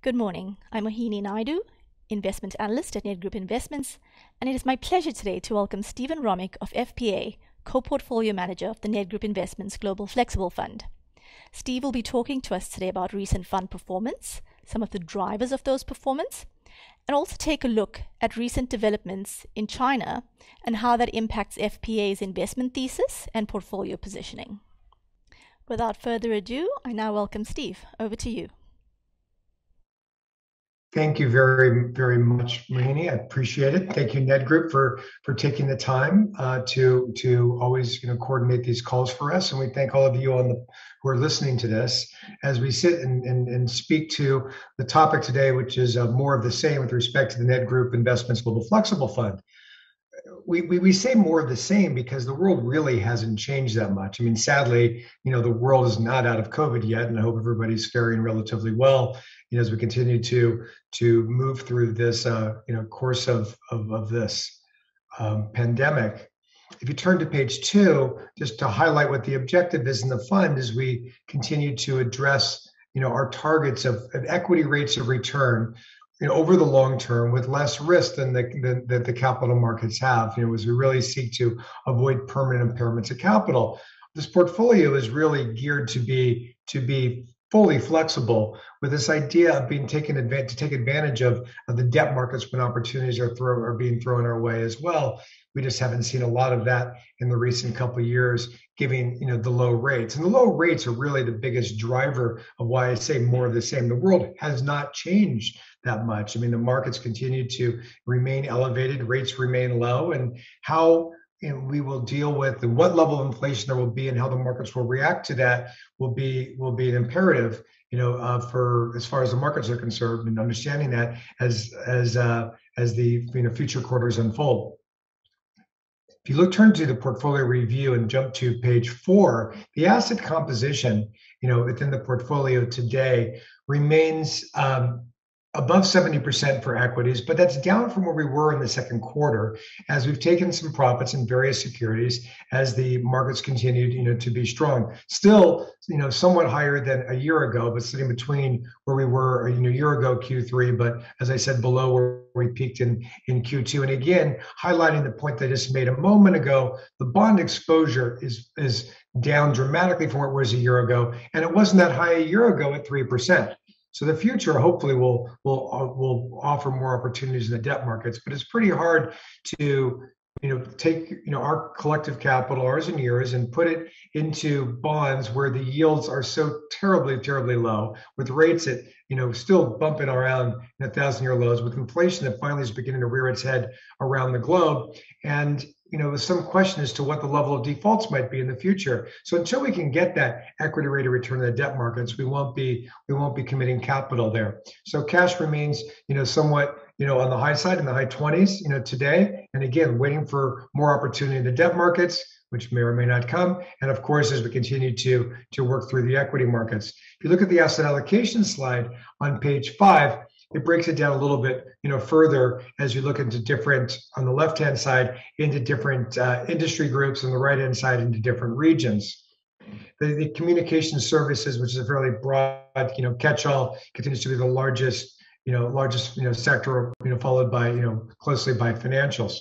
Good morning. I'm Mohini Naidu, investment analyst at Nedgroup Investments, and it is my pleasure today to welcome Steven Romick of FPA, co-portfolio manager of the Nedgroup Investments Global Flexible Fund. Steve will be talking to us today about recent fund performance, some of the drivers of those performance, and also take a look at recent developments in China and how that impacts FPA's investment thesis and portfolio positioning. Without further ado, I now welcome Steve. Over to you. Thank you very, very much, Mohini. I appreciate it. Thank you, Nedgroup, for for taking the time uh, to to always you know coordinate these calls for us, and we thank all of you on the who are listening to this as we sit and and, and speak to the topic today, which is uh, more of the same with respect to the Nedgroup Investments Global Flexible Fund we, we, we say more of the same because the world really hasn't changed that much. I mean, sadly, you know, the world is not out of COVID yet, and I hope everybody's faring relatively well. You know, as we continue to to move through this, uh, you know, course of of, of this um, pandemic. If you turn to page two, just to highlight what the objective is in the fund, as we continue to address, you know, our targets of, of equity rates of return you know, over the long term with less risk than the, than, that the capital markets have. You know, as we really seek to avoid permanent impairments of capital. This portfolio is really geared to be to be fully flexible with this idea of being taken advantage to take advantage of, of the debt markets when opportunities are throw are being thrown our way as well. We just haven't seen a lot of that in the recent couple of years, giving you know the low rates. And the low rates are really the biggest driver of why I say more of the same. The world has not changed that much. I mean, the markets continue to remain elevated, rates remain low, and how you know, we will deal with and what level of inflation there will be and how the markets will react to that will be will be an imperative you know uh, for as far as the markets are concerned and understanding that as as uh, as the you know future quarters unfold if you look turn to the portfolio review and jump to page four the asset composition you know within the portfolio today remains um, above 70% for equities, but that's down from where we were in the second quarter as we've taken some profits in various securities as the markets continued, you know, to be strong. Still, you know, somewhat higher than a year ago, but sitting between where we were, you know, a year ago Q3, but as I said, below where we peaked in in Q2. And again, highlighting the point that I just made a moment ago, the bond exposure is is down dramatically from where it was a year ago, and it wasn't that high a year ago at three percent. So the future hopefully will will uh, will offer more opportunities in the debt markets, but it's pretty hard to you know take you know our collective capital, ours and yours, and put it into bonds where the yields are so terribly terribly low, with rates at you know still bumping around in a thousand year lows, with inflation that finally is beginning to rear its head around the globe, and you know, with some question as to what the level of defaults might be in the future. So until we can get that equity rate of return in the debt markets, we won't be we won't be committing capital there. So cash remains, you know, somewhat, you know, on the high side in the high 20s, you know, today. And again, waiting for more opportunity in the debt markets, which may or may not come. And of course, as we continue to to work through the equity markets. If you look at the asset allocation slide on page five, it breaks it down a little bit, you know, further as you look into different on the left hand side into different uh, industry groups, and the right hand side into different regions. The, the communication services, which is a fairly broad, you know, catch-all, continues to be the largest, you know, largest, you know, sector, you know, followed by, you know, closely by financials.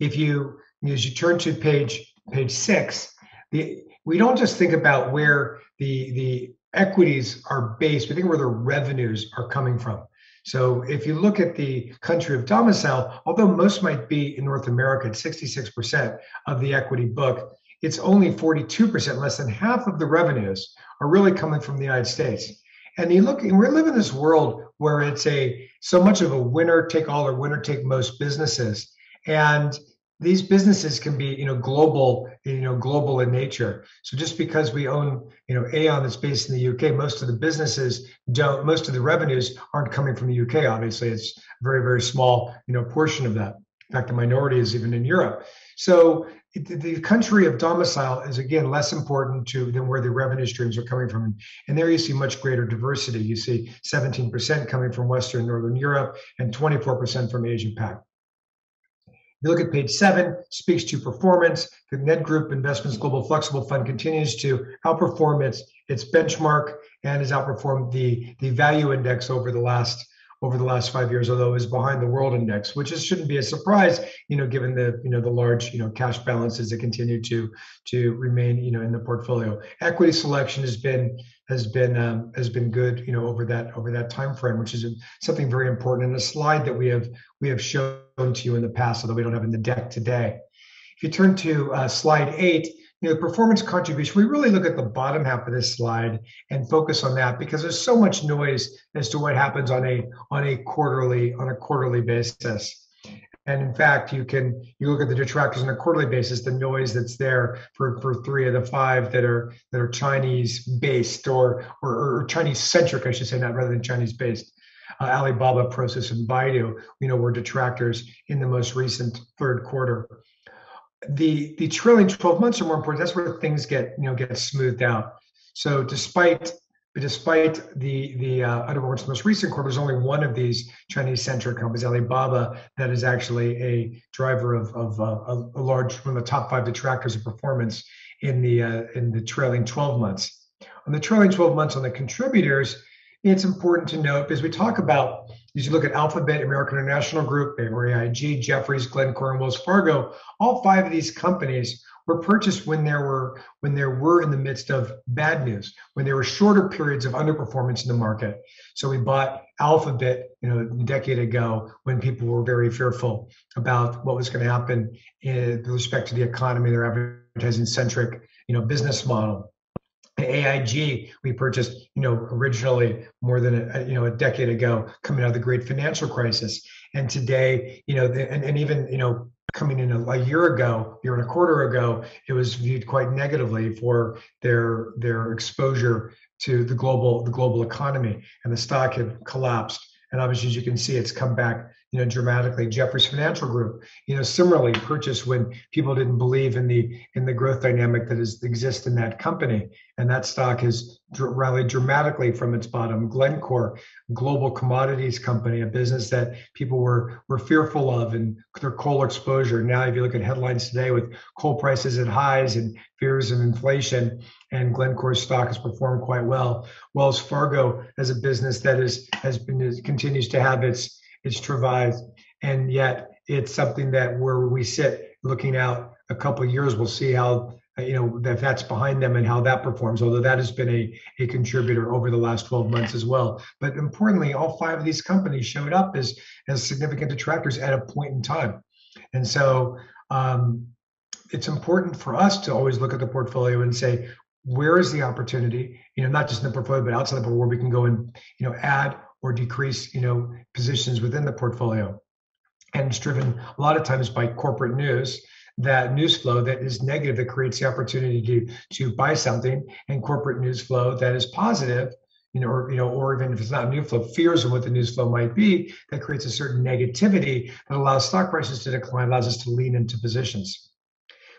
If you, as you turn to page page six, the we don't just think about where the the equities are based, we think where the revenues are coming from. So if you look at the country of domicile, although most might be in North America at 66% of the equity book, it's only 42%, less than half of the revenues are really coming from the United States. And you look, and we live in this world where it's a so much of a winner take all or winner take most businesses. And these businesses can be you know global you know global in nature. So just because we own you know aon that's based in the uk most of the businesses don't most of the revenues aren't coming from the uk obviously. It's a very very small you know portion of that. In fact the minority is even in europe. So the country of domicile is again less important to than where the revenue streams are coming from. And there you see much greater diversity. You see 17% coming from western northern europe and 24% from asia pac you look at page seven, speaks to performance. The Nedgroup Investments Global Flexible Fund continues to outperform its its benchmark and has outperformed the the value index over the last over the last five years, although it was behind the world index, which is, shouldn't be a surprise, you know, given the you know the large you know cash balances that continue to to remain you know in the portfolio. Equity selection has been has been um, has been good, you know, over that over that time frame, which is something very important. And a slide that we have we have shown to you in the past, although we don't have in the deck today. If you turn to uh, slide eight, you know, performance contribution, we really look at the bottom half of this slide and focus on that because there's so much noise as to what happens on a on a quarterly on a quarterly basis. And in fact, you can you look at the detractors on a quarterly basis, the noise that's there for, for three of the five that are that are Chinese based or or, or Chinese centric, I should say, not rather than Chinese based. Uh, Alibaba, Prosus, and Baidu, you know, were detractors in the most recent third quarter the the trailing 12 months are more important. That's where things get you know get smoothed out. So despite despite the the uh, underperformance most recent quarter, there's only one of these Chinese centric companies, Alibaba, that is actually a driver of of uh, a, a, large one of the top five detractors of performance in the uh, in the trailing 12 months. On the trailing 12 months on the contributors, it's important to note because we talk about you look at Alphabet, American International Group, AIG, Jefferies, Glencore, and Wells Fargo, all five of these companies were purchased when there were when there were in the midst of bad news, when there were shorter periods of underperformance in the market. So we bought Alphabet, you know, a decade ago when people were very fearful about what was going to happen in, with respect to the economy, their advertising centric, you know, business model. AIG we purchased, you know, originally more than a, you know a decade ago, coming out of the great financial crisis, and today, you know, the, and, and even you know coming in a, a, year ago, year and a quarter ago, it was viewed quite negatively for their their exposure to the global the global economy, and the stock had collapsed. And obviously, as you can see, it's come back you know, dramatically. Jefferies Financial Group, you know, similarly purchased when people didn't believe in the in the growth dynamic that is exists in that company, and that stock has rallied dramatically from its bottom. Glencore, global commodities company, a business that people were were fearful of and their coal exposure. Now, if you look at headlines today with coal prices at highs and fears of inflation, and Glencore's stock has performed quite well. Wells Fargo, as a business that is has been continues to have its it's travails, and yet it's something that where we sit looking out a couple years, we'll see how you know that that's behind them and how that performs. Although that has been a a contributor over the last 12 months as well. But importantly, all five of these companies showed up as as significant detractors at a point in time, and so. Um, it's important for us to always look at the portfolio and say where is the opportunity you know not just in the portfolio but outside the portfolio where we can go and you know add or decrease, you know, positions within the portfolio. And it's driven a lot of times by corporate news, that news flow that is negative that creates the opportunity to to buy something, and corporate news flow that is positive, you know, or you know, or even if it's not news flow, fears of what the news flow might be, that creates a certain negativity that allows stock prices to decline, allows us to lean into positions.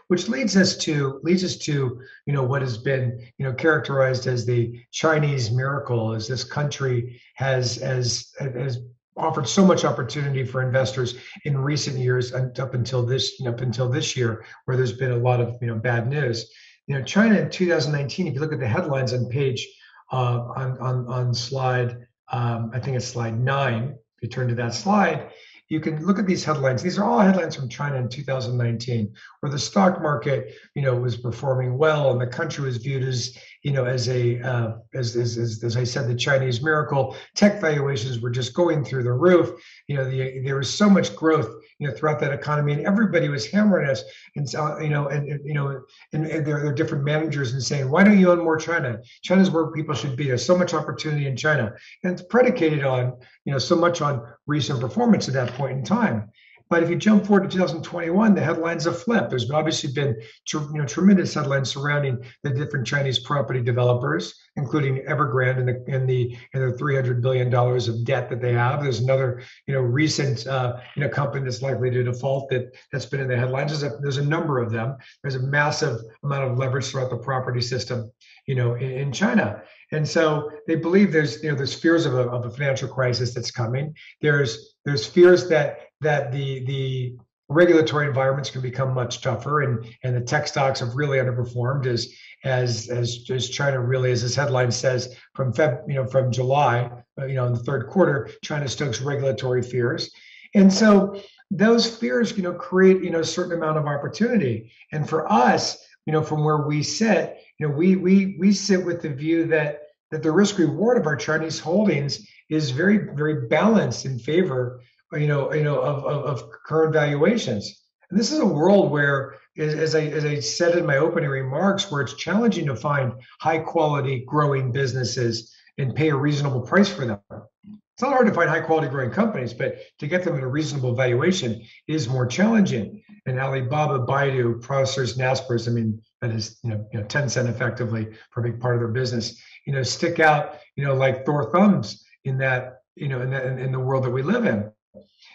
Which leads us to leads us to you know what has been you know characterized as the Chinese miracle, as this country has as has offered so much opportunity for investors in recent years and up until this you know, up until this year, where there's been a lot of you know bad news. You know, China in 2019, if you look at the headlines on page uh, on on on slide, um, I think it's slide nine. If you turn to that slide, you can look at these headlines. These are all headlines from China in 2019, where the stock market, you know, was performing well, and the country was viewed as, you know, as a uh, as, as, as as I said, the Chinese miracle. Tech valuations were just going through the roof. You know, the, there was so much growth, you know, throughout that economy, and everybody was hammering us, and so, you know, and, and you know, and, and there, there are different managers and saying, why don't you own more China? China's where people should be. There's so much opportunity in China, and it's predicated on, you know, so much on recent performance at that point in time. But if you jump forward to 2021, the headlines have flipped. There's obviously been you know, tremendous headlines surrounding the different Chinese property developers, including Evergrande and the and the and their 300 billion dollars of debt that they have. There's another you know recent uh, you know company that's likely to default that that's been in the headlines. There's a, there's a number of them. There's a massive amount of leverage throughout the property system, you know, in, in China. And so they believe there's you know there's fears of a, of a financial crisis that's coming. There's there's fears that that the the regulatory environments can become much tougher, and and the tech stocks have really underperformed as as as as China really, as this headline says, from Feb, you know, from July, uh, you know, in the third quarter, China stokes regulatory fears, and so those fears, you know, create you know a certain amount of opportunity, and for us, you know, from where we sit, you know, we we we sit with the view that that the risk reward of our Chinese holdings is very very balanced in favor you know, you know, of, of, of current valuations. And this is a world where, as I, as I said in my opening remarks, where it's challenging to find high quality growing businesses and pay a reasonable price for them. It's not hard to find high quality growing companies, but to get them at a reasonable valuation is more challenging. And Alibaba, Baidu, Prosus, Naspers, I mean, that is, you know, you know, Tencent effectively for a big part of their business, you know, stick out, you know, like Thor thumbs in that, you know, in, that, in the world that we live in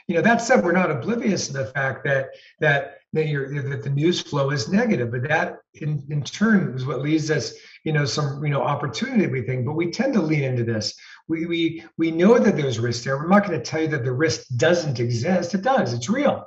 you know that said we're not oblivious to the fact that that that, that the news flow is negative but that in, in turn is what leads us you know some you know opportunity we think. But we tend to lean into this. We we we know that there's risk there. We're not going to tell you that the risk doesn't exist. It does. It's real.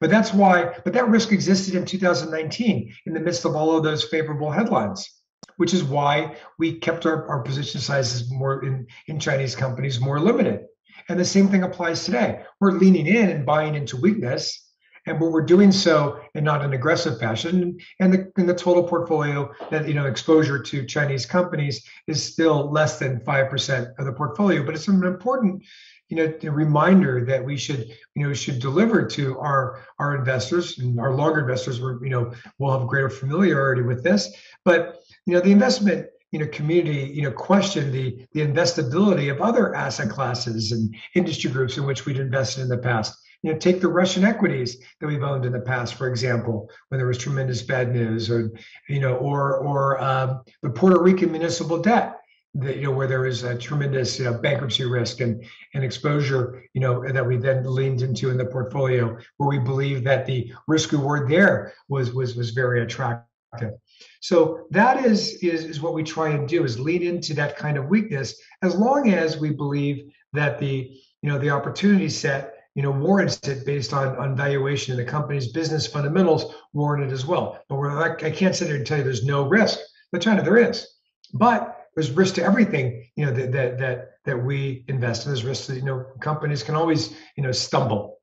But that's why but that risk existed in 2019 in the midst of all of those favorable headlines which is why we kept our, our position sizes more in, in Chinese companies more limited. And the same thing applies today. We're leaning in and buying into weakness, and but we're doing so in not an aggressive fashion. And the, in the total portfolio, that you know, exposure to Chinese companies is still less than five percent of the portfolio. But it's an important, you know, reminder that we should, you know, should deliver to our our investors and our longer investors. Where you know, will have greater familiarity with this. But you know, the investment you know community you know question the the investability of other asset classes and industry groups in which we'd invested in the past. You know take the russian equities that we've owned in the past for example when there was tremendous bad news or you know or or um, the puerto rican municipal debt that you know where there was a tremendous you know, bankruptcy risk and and exposure you know that we then leaned into in the portfolio where we believe that the risk reward there was was was very attractive so that is, is, is what we try and do is lean into that kind of weakness as long as we believe that the you know the opportunity set you know warrants it based on on valuation and the company's business fundamentals warrant it as well. But we're like, I can't sit here and tell you there's no risk. But China, there is. But there's risk to everything you know that that that that we invest in. There's risk that you know companies can always you know stumble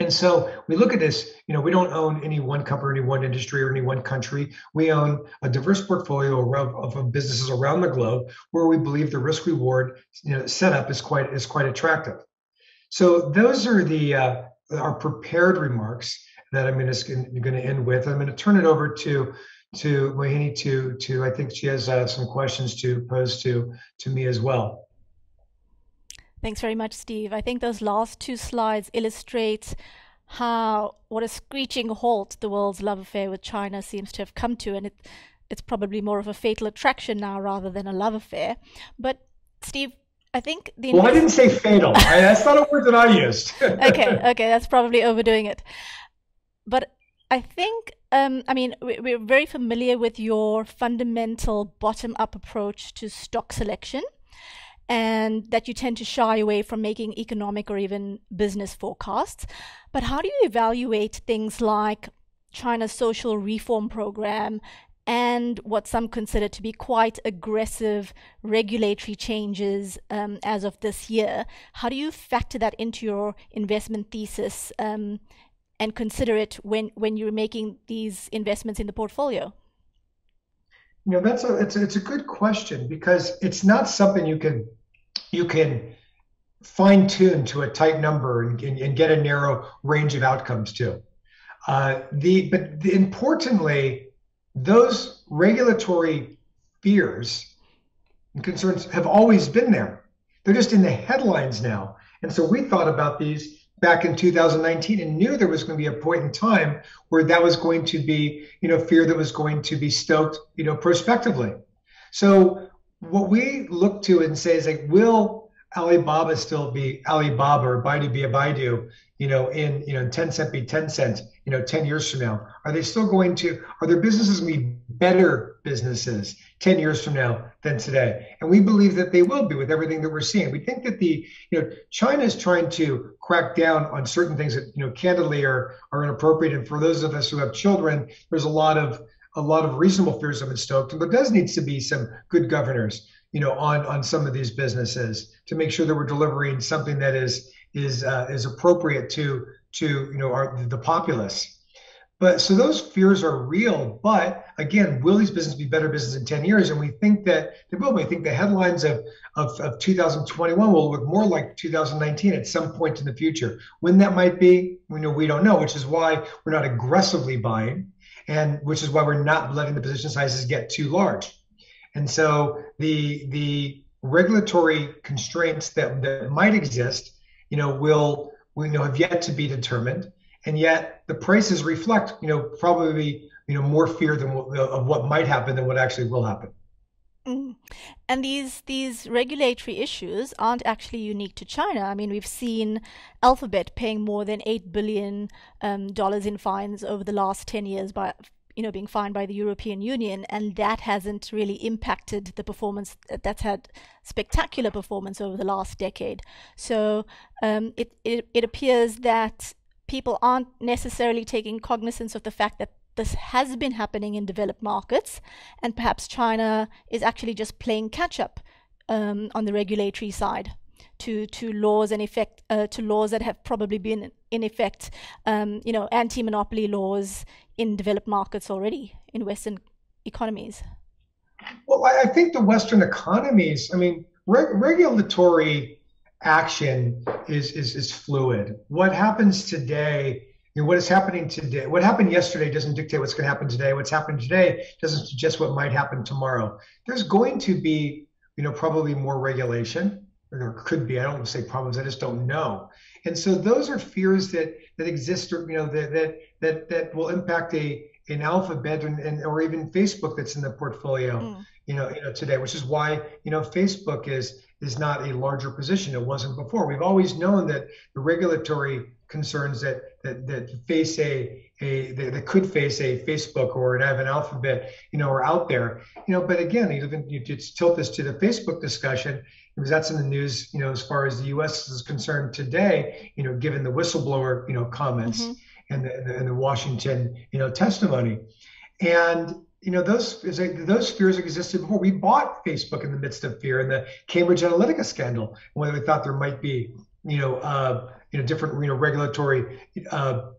and so we look at this, you know, we don't own any one company, any one industry, or any one country. We own a diverse portfolio of, of businesses around the globe where we believe the risk reward you know, setup is quite is quite attractive. So those are the uh, our prepared remarks that I'm going to going to end with. I'm going to turn it over to to Mohini to to I think she has uh, some questions to pose to to me as well. Thanks very much, Steve. I think those last two slides illustrate how what a screeching halt the world's love affair with China seems to have come to, and it, it's probably more of a fatal attraction now rather than a love affair. But Steve, I think the well, I didn't say fatal. that's not a word that I used. okay, okay, that's probably overdoing it. But I think, um, I mean, we're very familiar with your fundamental bottom-up approach to stock selection and that you tend to shy away from making economic or even business forecasts. But how do you evaluate things like China's social reform program and what some consider to be quite aggressive regulatory changes um, as of this year? How do you factor that into your investment thesis um, and consider it when, when you're making these investments in the portfolio? You know, that's a it's, a, it's a good question because it's not something you can you can fine tune to a tight number and, and, and, get a narrow range of outcomes too. Uh, the but the, importantly, those regulatory fears and concerns have always been there. They're just in the headlines now. And so we thought about these back in 2019 and knew there was going to be a point in time where that was going to be, you know, fear that was going to be stoked, you know, prospectively. So what we look to and say is like, will Alibaba still be Alibaba or Baidu be a Baidu, you know, in you know, Tencent be Tencent, you know, 10 years from now? Are they still going to are their businesses going to be better businesses 10 years from now than today? And we believe that they will be with everything that we're seeing. We think that the, you know, China is trying to crack down on certain things that, you know, candidly are are inappropriate. And for those of us who have children, there's a lot of a lot of reasonable fears have been stoked, and there does needs to be some good governors, you know, on on some of these businesses to make sure that we're delivering something that is is uh, is appropriate to to you know our the populace. But so those fears are real. But again, will these businesses be better business in 10 years? And we think that they will. We think the headlines of, of, of 2021 will look more like 2019 at some point in the future. When that might be, we know we don't know, which is why we're not aggressively buying and which is why we're not letting the position sizes get too large. And so the the regulatory constraints that, that might exist, you know, will we know have yet to be determined, and yet the prices reflect, you know, probably you know more fear than of what might happen than what actually will happen. Mm. And these these regulatory issues aren't actually unique to China. I mean, we've seen Alphabet paying more than eight billion um, dollars in fines over the last ten years by you know being fined by the European Union, and that hasn't really impacted the performance. That's had spectacular performance over the last decade. So um, it, it it appears that people aren't necessarily taking cognizance of the fact that this has been happening in developed markets, and perhaps China is actually just playing catch up um, on the regulatory side to to laws and effect uh, to laws that have probably been in effect, um, you know, anti-monopoly laws in developed markets already in Western economies. Well, I think the Western economies. I mean, regulatory action is, is is fluid. What happens today you know, what is happening today, what happened yesterday doesn't dictate what's going to happen today. What's happened today doesn't suggest what might happen tomorrow. There's going to be, you know, probably more regulation, or there could be. I don't want to say problems. I just don't know. And so those are fears that that exist, or you know, that that that that will impact a an alphabet and, and or even Facebook that's in the portfolio, mm. you know, you know, today, which is why you know Facebook is is not a larger position. It wasn't before. We've always known that the regulatory concerns that that, that face a a that, could face a Facebook or an an Alphabet, you know, are out there, you know. But again, you, you just tilt this to the Facebook discussion because that's in the news, you know, as far as the U.S. is concerned today, you know, given the whistleblower, you know, comments mm-hmm. and, the, and the Washington, you know, testimony, and you know those those fears existed before. We bought Facebook in the midst of fear in the Cambridge Analytica scandal, when we thought there might be, you know. Uh, you know different you know regulatory uh,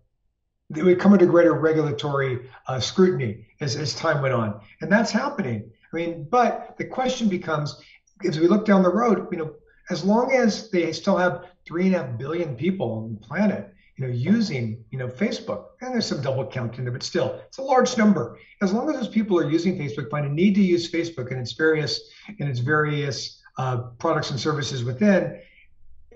they would come under greater regulatory uh, scrutiny as, as time went on. And that's happening. I mean but the question becomes as we look down the road you know as long as they still have three and a half billion people on the planet you know using you know facebook and there's some double counting there but still it's a large number. As long as those people are using facebook find a need to use facebook and its various and its various uh, products and services within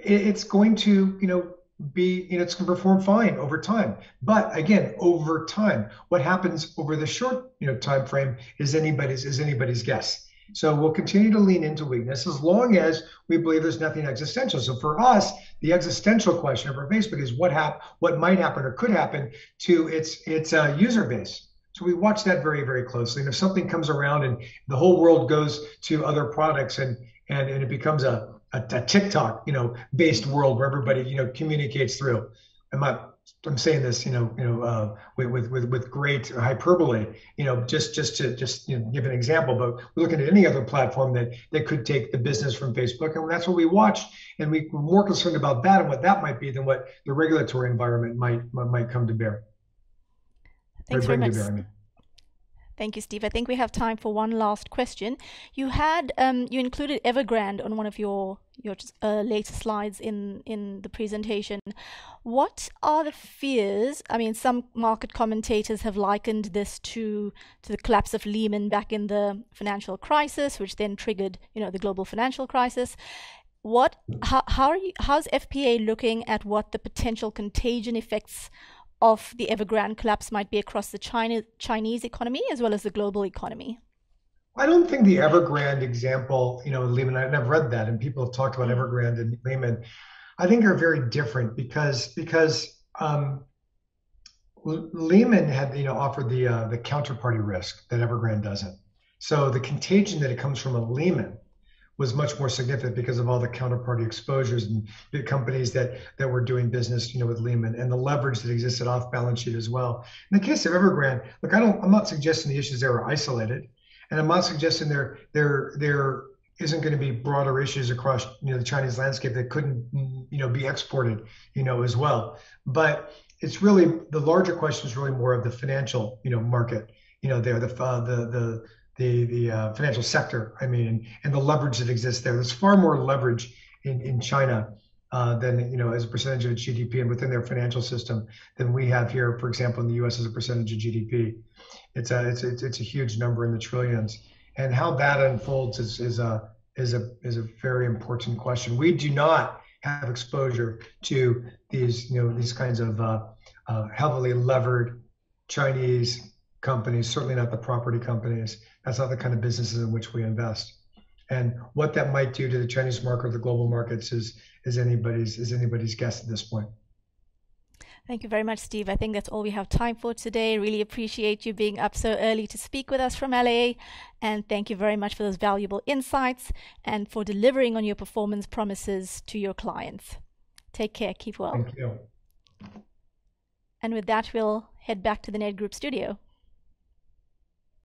it's going to, you know, be, you know, it's going to perform fine over time. But again, over time, what happens over the short, you know, time frame is anybody's is anybody's guess. So we'll continue to lean into weakness as long as we believe there's nothing existential. So for us, the existential question for Facebook is what hap- what might happen or could happen to its its uh, user base. So we watch that very very closely. And if something comes around and the whole world goes to other products and and, and it becomes a a, a TikTok, you know, based world where everybody, you know, communicates through. I'm not I'm saying this, you know, you know, uh, with, with with great hyperbole, you know, just just to just you know, give an example. But we're looking at any other platform that that could take the business from Facebook, and that's what we watch. And we, we're more concerned about that and what that might be than what the regulatory environment might might come to bear. Thanks very much. Thank you, Steve. I think we have time for one last question. You had um, you included Evergrande on one of your your uh, later slides in in the presentation. What are the fears? I mean, some market commentators have likened this to to the collapse of Lehman back in the financial crisis, which then triggered you know the global financial crisis. What how how are you, how's FPA looking at what the potential contagion effects of the Evergrande collapse might be across the China, Chinese economy as well as the global economy? I don't think the Evergrande example, you know, Lehman, I've never read that, and people have talked about Evergrande and Lehman. I think are very different because because um, Lehman had you know offered the uh, the counterparty risk that Evergrande doesn't. So the contagion that it comes from a Lehman was much more significant because of all the counterparty exposures and companies that that were doing business, you know, with Lehman and the leverage that existed off balance sheet as well. In the case of Evergrande, look, I don't, I'm not suggesting the issues there are isolated, and I'm not suggesting there there there isn't going to be broader issues across you know the Chinese landscape that couldn't you know be exported, you know, as well. But it's really the larger question is really more of the financial, you know, market, you know, there the uh, the the the the uh, financial sector. I mean, and the leverage that exists there. There's far more leverage in in China uh, than you know as a percentage of GDP and within their financial system than we have here. For example, in the U.S. as a percentage of GDP, it's a it's it's, it's a huge number in the trillions. And how that unfolds is is a is a is a very important question. We do not have exposure to these you know these kinds of uh, uh, heavily levered Chinese companies. Certainly not the property companies that's not the kind of businesses in which we invest. And what that might do to the Chinese market or the global markets is is anybody's is anybody's guess at this point. Thank you very much, Steve. I think that's all we have time for today. Really appreciate you being up so early to speak with us from LA. And thank you very much for those valuable insights and for delivering on your performance promises to your clients. Take care. Keep well. Thank you. And with that, we'll head back to the Nedgroup studio.